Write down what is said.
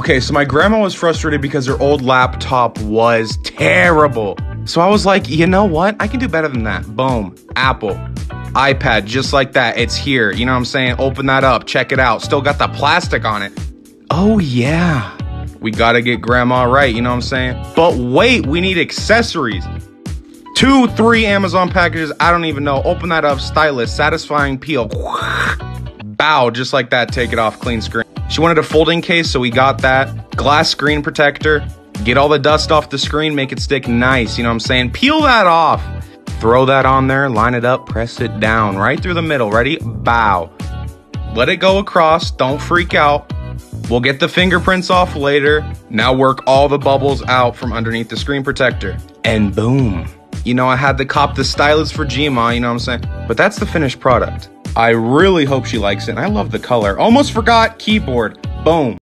Okay, so my grandma was frustrated because her old laptop was terrible. So I was like, you know what? I can do better than that. Boom. Apple. iPad, just like that. It's here. You know what I'm saying? Open that up. Check it out. Still got the plastic on it. Oh, yeah. We gotta get grandma right. You know what I'm saying? But wait, we need accessories. Two, three Amazon packages. I don't even know. Open that up. Stylus. Satisfying peel. Bow. Just like that. Take it off. Clean screen. She wanted a folding case, so we got that. Glass screen protector. Get all the dust off the screen, make it stick nice, you know what I'm saying? Peel that off. Throw that on there, line it up, press it down right through the middle. Ready? Bow. Let it go across, don't freak out. We'll get the fingerprints off later. Now work all the bubbles out from underneath the screen protector. And boom. You know, I had to cop the stylus for Gma, you know what I'm saying? But that's the finished product. I really hope she likes it. And I love the color. Almost forgot keyboard. Boom.